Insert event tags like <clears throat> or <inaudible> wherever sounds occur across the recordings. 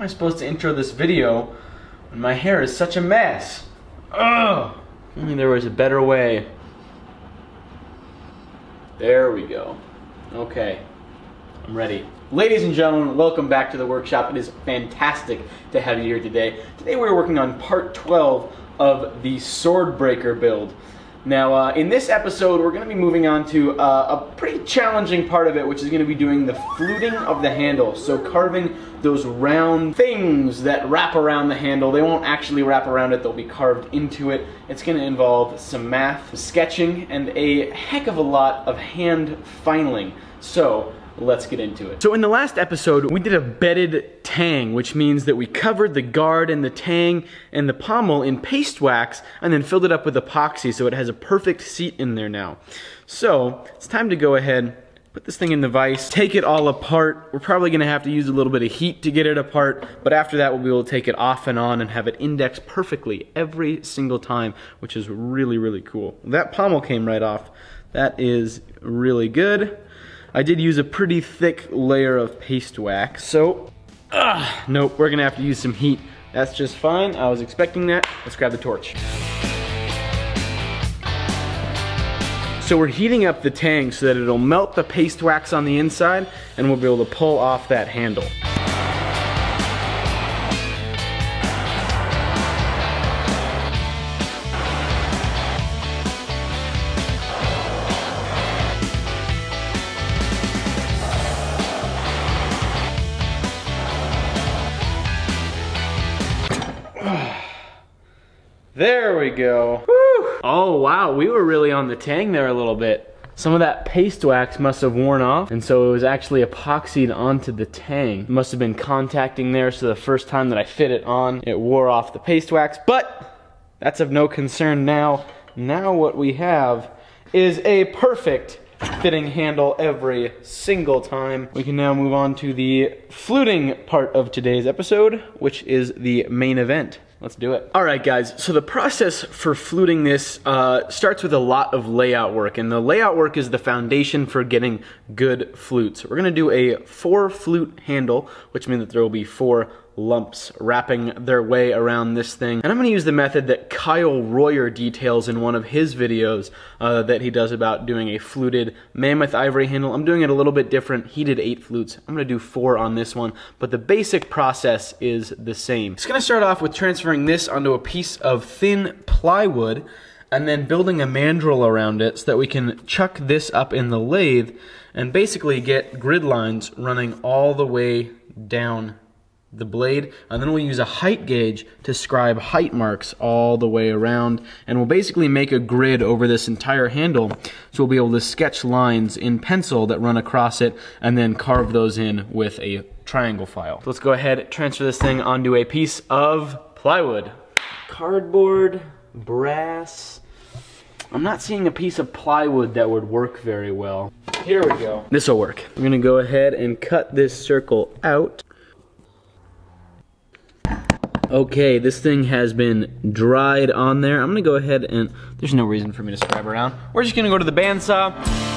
am I supposed to intro this video when my hair is such a mess? Ugh! If only there was a better way. There we go. Okay, I'm ready. Ladies and gentlemen, welcome back to the workshop. It is fantastic to have you here today. Today we're working on part 12 of the Swordbreaker build. Now, uh, in this episode, we're going to be moving on to uh, a pretty challenging part of it, which is going to be doing the fluting of the handle. So carving those round things that wrap around the handle. They won't actually wrap around it, they'll be carved into it. It's going to involve some math, sketching, and a heck of a lot of hand filing. So, let's get into it. So in the last episode, we did a bedded tang, which means that we covered the guard and the tang and the pommel in paste wax and then filled it up with epoxy so it has a perfect seat in there now. So it's time to go ahead put this thing in the vise, take it all apart. We're probably gonna have to use a little bit of heat to get it apart, but after that we'll be able to take it off and on and have it indexed perfectly every single time, which is really, really cool. That pommel came right off. That is really good. I did use a pretty thick layer of paste wax. So, uh, nope, we're gonna have to use some heat. That's just fine, I was expecting that. Let's grab the torch. So we're heating up the tang so that it'll melt the paste wax on the inside and we'll be able to pull off that handle. Go. Oh wow, we were really on the tang there a little bit. Some of that paste wax must have worn off, and so it was actually epoxied onto the tang. It must have been contacting there, so the first time that I fit it on, it wore off the paste wax, but that's of no concern now. Now what we have is a perfect fitting handle every single time. We can now move on to the fluting part of today's episode, which is the main event. Let's do it. All right, guys. So the process for fluting this uh, starts with a lot of layout work, and the layout work is the foundation for getting good flutes. We're gonna do a four flute handle, which means that there will be four lumps wrapping their way around this thing. And I'm going to use the method that Kyle Royer details in one of his videos uh, that he does about doing a fluted mammoth ivory handle. I'm doing it a little bit different. He did eight flutes. I'm going to do four on this one, but the basic process is the same. It's going to start off with transferring this onto a piece of thin plywood and then building a mandrel around it so that we can chuck this up in the lathe and basically get grid lines running all the way down the blade and then we'll use a height gauge to scribe height marks all the way around and we'll basically make a grid over this entire handle so we'll be able to sketch lines in pencil that run across it and then carve those in with a triangle file. So let's go ahead transfer this thing onto a piece of plywood. Cardboard, brass, I'm not seeing a piece of plywood that would work very well. Here we go. This will work. I'm gonna go ahead and cut this circle out. Okay, this thing has been dried on there. I'm gonna go ahead and, there's no reason for me to scribe around. We're just gonna go to the bandsaw.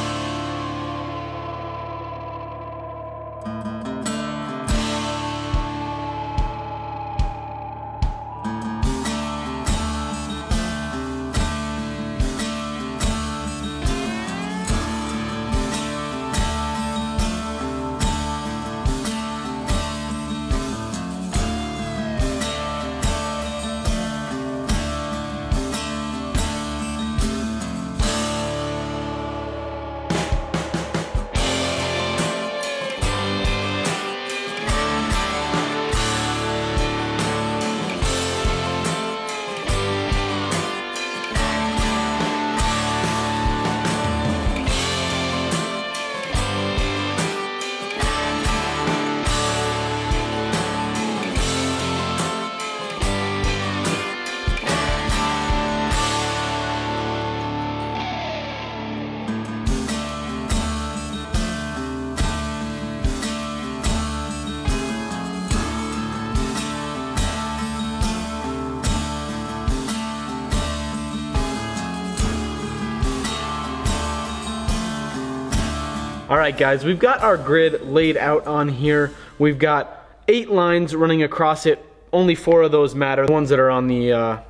Right, guys, we've got our grid laid out on here. We've got eight lines running across it. Only four of those matter. The ones that are on the uh,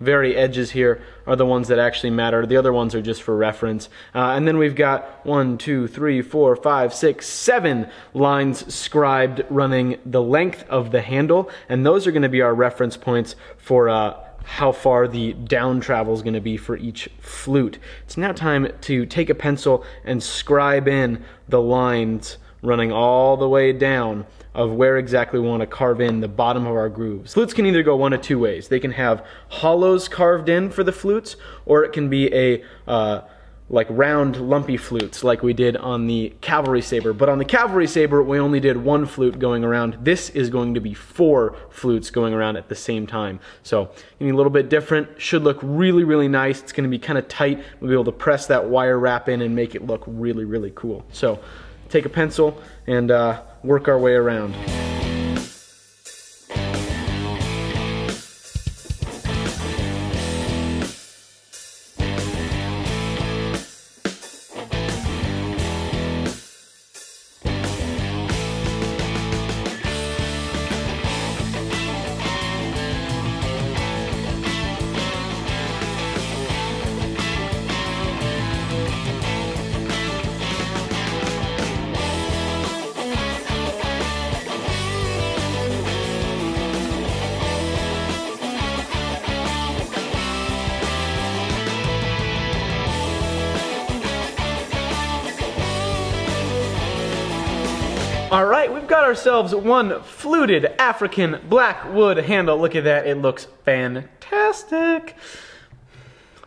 very edges here are the ones that actually matter. The other ones are just for reference. Uh, and then we've got one, two, three, four, five, six, seven lines scribed running the length of the handle. And those are going to be our reference points for uh, how far the down travel is going to be for each flute. It's now time to take a pencil and scribe in the lines running all the way down of where exactly we want to carve in the bottom of our grooves. Flutes can either go one of two ways. They can have hollows carved in for the flutes, or it can be a uh, like round lumpy flutes like we did on the cavalry saber. But on the cavalry saber, we only did one flute going around. This is going to be four flutes going around at the same time. So a little bit different, should look really, really nice. It's gonna be kind of tight. We'll be able to press that wire wrap in and make it look really, really cool. So take a pencil and uh, work our way around. All right, we've got ourselves one fluted African black wood handle. Look at that, it looks fantastic.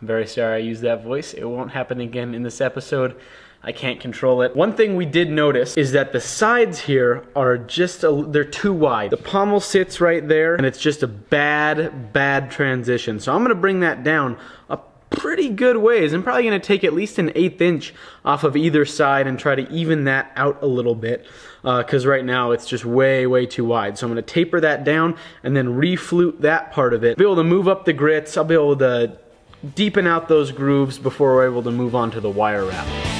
I'm very sorry I used that voice. It won't happen again in this episode. I can't control it. One thing we did notice is that the sides here are just, a, they're too wide. The pommel sits right there and it's just a bad, bad transition. So I'm gonna bring that down a pretty good ways. I'm probably gonna take at least an eighth inch off of either side and try to even that out a little bit because uh, right now it's just way, way too wide. So I'm gonna taper that down and then reflute that part of it. Be able to move up the grits, I'll be able to deepen out those grooves before we're able to move on to the wire wrap.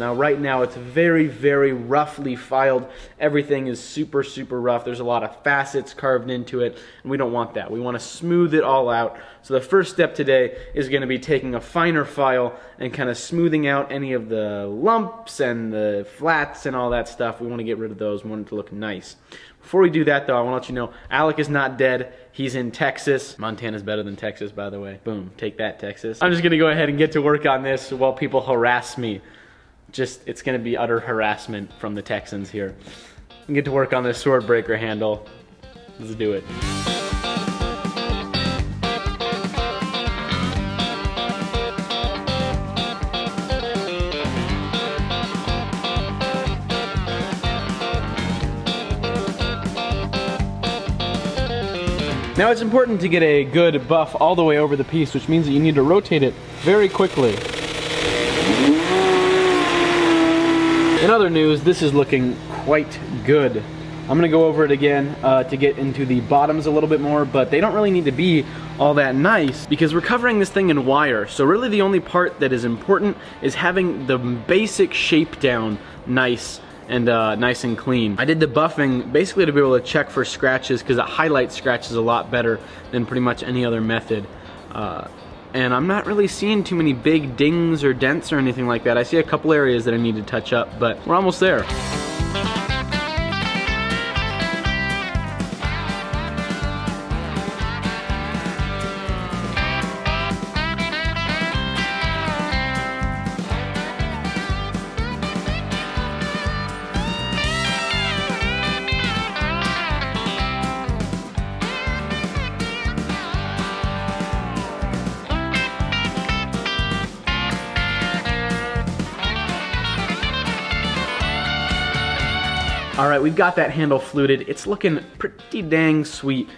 Now right now it's very, very roughly filed. Everything is super, super rough. There's a lot of facets carved into it, and we don't want that. We want to smooth it all out. So the first step today is going to be taking a finer file and kind of smoothing out any of the lumps and the flats and all that stuff. We want to get rid of those. We want it to look nice. Before we do that though, I want to let you know, Alec is not dead. He's in Texas. Montana's better than Texas, by the way. Boom, take that, Texas. I'm just gonna go ahead and get to work on this while people harass me just it's to be utter harassment from the Texans here. And get to work on this sword breaker handle. Let's do it. Now it's important to get a good buff all the way over the piece, which means that you need to rotate it very quickly. In other news, this is looking quite good. I'm gonna go over it again uh, to get into the bottoms a little bit more, but they don't really need to be all that nice because we're covering this thing in wire. So really the only part that is important is having the basic shape down nice and uh, nice and clean. I did the buffing basically to be able to check for scratches because it highlights scratches a lot better than pretty much any other method. Uh, and I'm not really seeing too many big dings or dents or anything like that. I see a couple areas that I need to touch up, but we're almost there. Right, we've got that handle fluted. It's looking pretty dang sweet.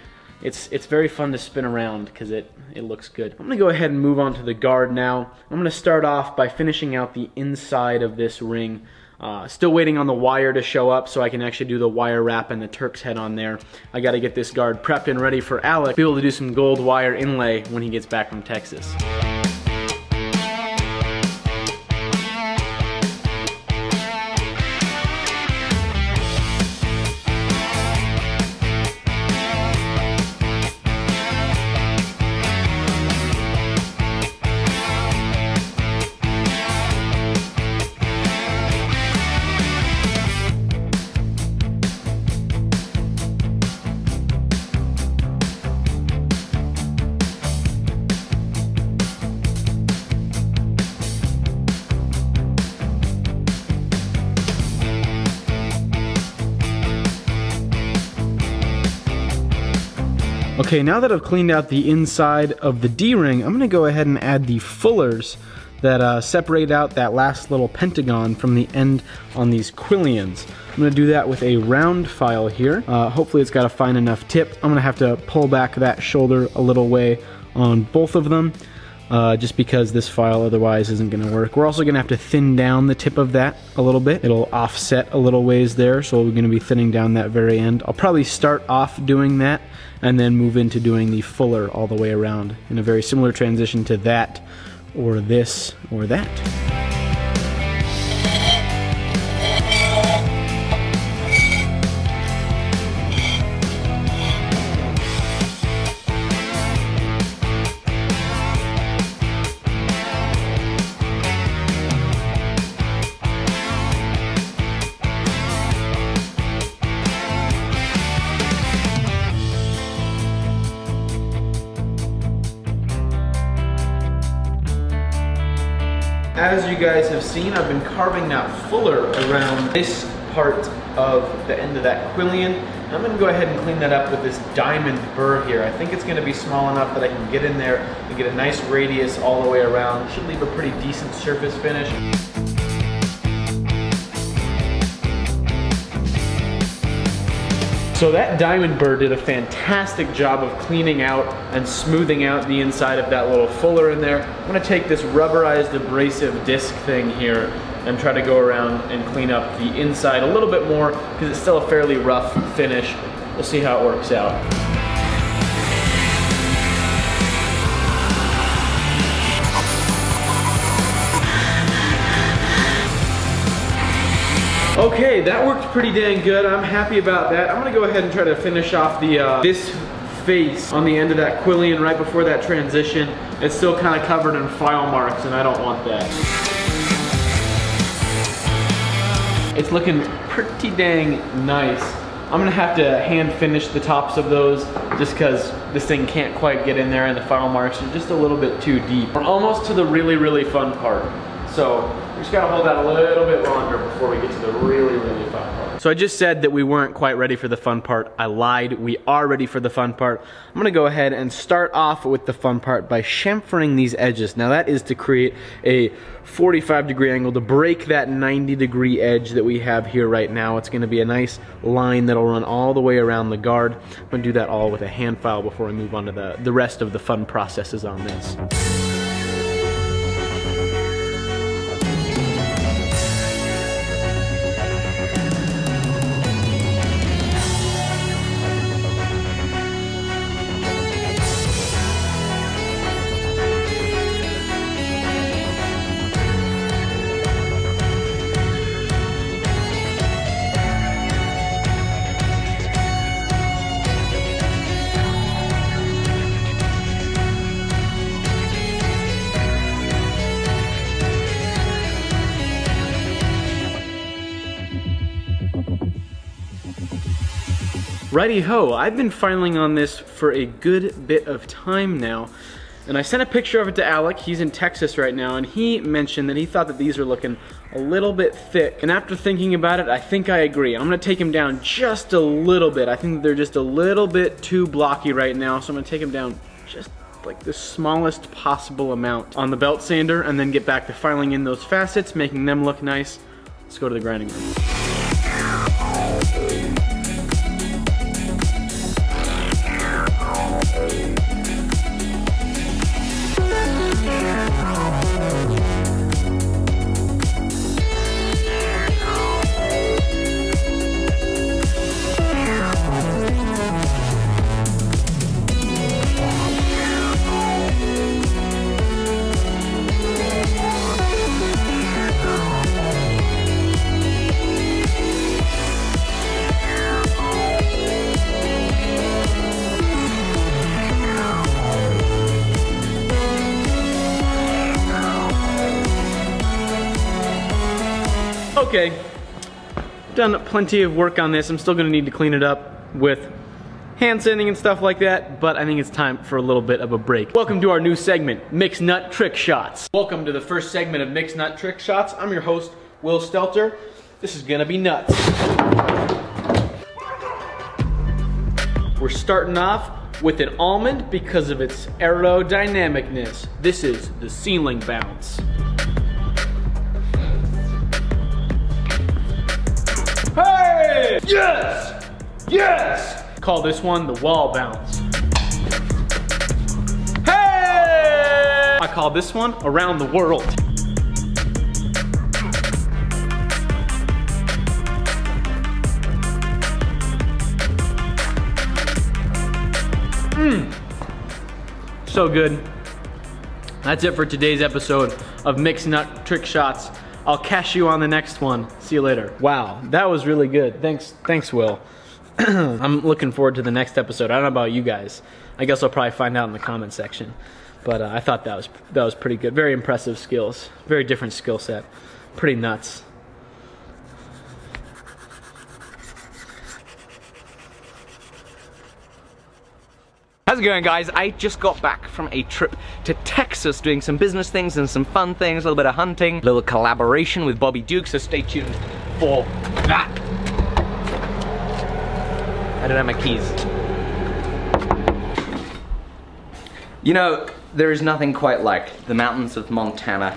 It's, it's very fun to spin around because it, it looks good. I'm gonna go ahead and move on to the guard now. I'm gonna start off by finishing out the inside of this ring. Uh, still waiting on the wire to show up so I can actually do the wire wrap and the Turk's head on there. I gotta get this guard prepped and ready for Alec, to be able to do some gold wire inlay when he gets back from Texas. Okay, now that I've cleaned out the inside of the D-ring, I'm gonna go ahead and add the fullers that uh, separate out that last little pentagon from the end on these quillions. I'm gonna do that with a round file here. Uh, hopefully it's got a fine enough tip. I'm gonna have to pull back that shoulder a little way on both of them. Uh, just because this file otherwise isn't going to work. We're also going to have to thin down the tip of that a little bit. It'll offset a little ways there, so we're going to be thinning down that very end. I'll probably start off doing that and then move into doing the fuller all the way around in a very similar transition to that or this or that. Seen, I've been carving that fuller around this part of the end of that quillion. I'm gonna go ahead and clean that up with this diamond burr here. I think it's gonna be small enough that I can get in there and get a nice radius all the way around. Should leave a pretty decent surface finish. So that diamond burr did a fantastic job of cleaning out and smoothing out the inside of that little fuller in there. I'm gonna take this rubberized abrasive disc thing here and try to go around and clean up the inside a little bit more because it's still a fairly rough finish. We'll see how it works out. Okay, that worked pretty dang good. I'm happy about that. I'm gonna go ahead and try to finish off the uh, this face on the end of that quillion right before that transition. It's still kind of covered in file marks and I don't want that. It's looking pretty dang nice. I'm gonna have to hand finish the tops of those just because this thing can't quite get in there and the file marks are just a little bit too deep. We're almost to the really, really fun part. So we just gotta hold that a little bit longer before we get to the really, really fun part. So I just said that we weren't quite ready for the fun part. I lied, we are ready for the fun part. I'm gonna go ahead and start off with the fun part by chamfering these edges. Now that is to create a 45 degree angle to break that 90 degree edge that we have here right now. It's gonna be a nice line that'll run all the way around the guard. I'm gonna do that all with a hand file before I move on to the, the rest of the fun processes on this. Righty ho, I've been filing on this for a good bit of time now. And I sent a picture of it to Alec, he's in Texas right now, and he mentioned that he thought that these are looking a little bit thick. And after thinking about it, I think I agree. I'm gonna take them down just a little bit. I think they're just a little bit too blocky right now, so I'm gonna take them down just like the smallest possible amount on the belt sander and then get back to filing in those facets, making them look nice. Let's go to the grinding room. Okay, done plenty of work on this. I'm still gonna need to clean it up with hand sanding and stuff like that, but I think it's time for a little bit of a break. Welcome to our new segment, Mixed Nut Trick Shots. Welcome to the first segment of Mixed Nut Trick Shots. I'm your host, Will Stelter. This is gonna be nuts. We're starting off with an almond because of its aerodynamicness. This is the ceiling bounce. Yes! Yes! Call this one the wall bounce. Hey! I call this one around the world. Mmm. So good. That's it for today's episode of Mixed Nut Trick Shots. I'll catch you on the next one. See you later. Wow, that was really good. Thanks, thanks, Will. <clears throat> I'm looking forward to the next episode. I don't know about you guys. I guess I'll probably find out in the comment section. But uh, I thought that was that was pretty good. Very impressive skills. Very different skill set. Pretty nuts. How's it going guys? I just got back from a trip to Texas doing some business things and some fun things, a little bit of hunting, a little collaboration with Bobby Duke, so stay tuned for that. I don't have my keys. You know, there is nothing quite like the mountains of Montana.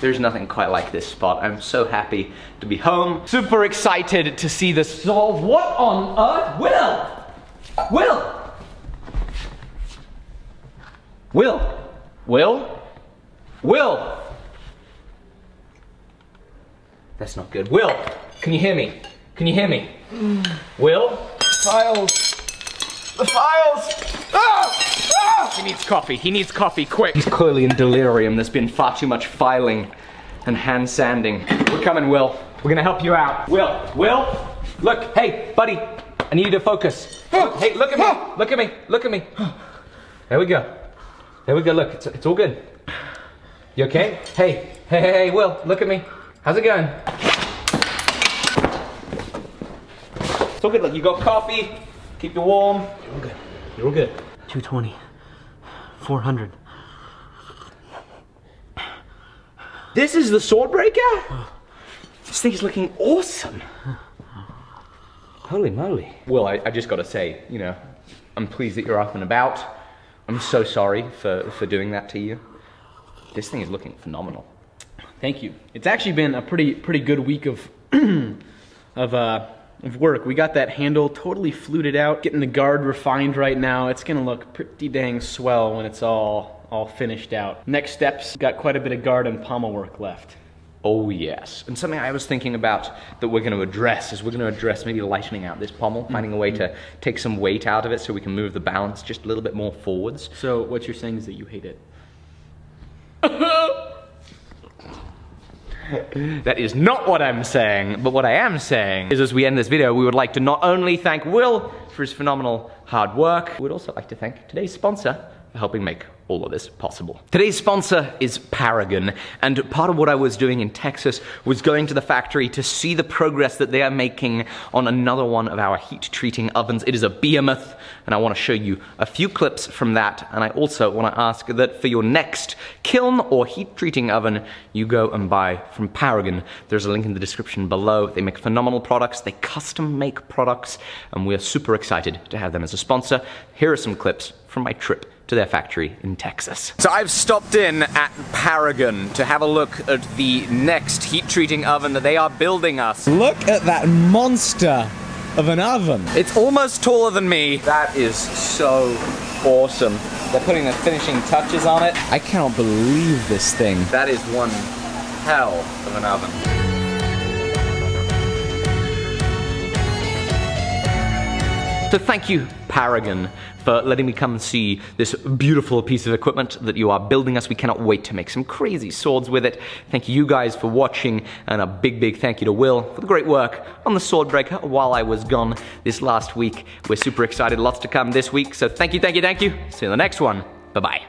There's nothing quite like this spot. I'm so happy to be home. Super excited to see the solve. What on earth? Will! Will! Will! Will? Will! That's not good. Will! Can you hear me? Can you hear me? Will? Files! The files! Ah! Ah! He needs coffee. He needs coffee, quick. He's clearly in delirium. There's been far too much filing and hand sanding. We're coming, Will. We're gonna help you out. Will, Will, look, hey, buddy, I need you to focus. Hey, look at me, look at me, look at me. There we go. There we go, look, it's, it's all good. You okay? Hey, hey, hey, hey, Will, look at me. How's it going? It's all good, look, you got coffee, keep you warm. You're all good, you're all good. 220. 400. This is the sword breaker? This thing is looking awesome. Holy moly. Well, I, I just gotta say, you know, I'm pleased that you're up and about. I'm so sorry for, for doing that to you. This thing is looking phenomenal. Thank you. It's actually been a pretty pretty good week of <clears throat> of uh, of work. We got that handle totally fluted out, getting the guard refined right now. It's gonna look pretty dang swell when it's all all finished out. Next steps, got quite a bit of guard and pommel work left. Oh yes, and something I was thinking about that we're going to address is we're going to address maybe lightening out this pommel, mm-hmm. finding a way to take some weight out of it so we can move the balance just a little bit more forwards. So what you're saying is that you hate it. <laughs> That is not what I'm saying, but what I am saying is as we end this video, we would like to not only thank Will for his phenomenal hard work, we'd also like to thank today's sponsor helping make all of this possible. Today's sponsor is Paragon, and part of what I was doing in Texas was going to the factory to see the progress that they are making on another one of our heat treating ovens. It is a behemoth, and I want to show you a few clips from that, and I also want to ask that for your next kiln or heat treating oven, you go and buy from Paragon. There's a link in the description below. They make phenomenal products, they custom make products, and we're super excited to have them as a sponsor. Here are some clips from my trip to their factory in Texas. So I've stopped in at Paragon to have a look at the next heat treating oven that they are building us. Look at that monster of an oven. It's almost taller than me. That is so awesome. They're putting the finishing touches on it. I cannot believe this thing. That is one hell of an oven. So thank you, Paragon, for letting me come and see this beautiful piece of equipment that you are building us. We cannot wait to make some crazy swords with it. Thank you guys for watching, and a big, big thank you to Will for the great work on the sword breaker while I was gone this last week. We're super excited, lots to come this week, so thank you, thank you, thank you. See you in the next one. Bye-bye.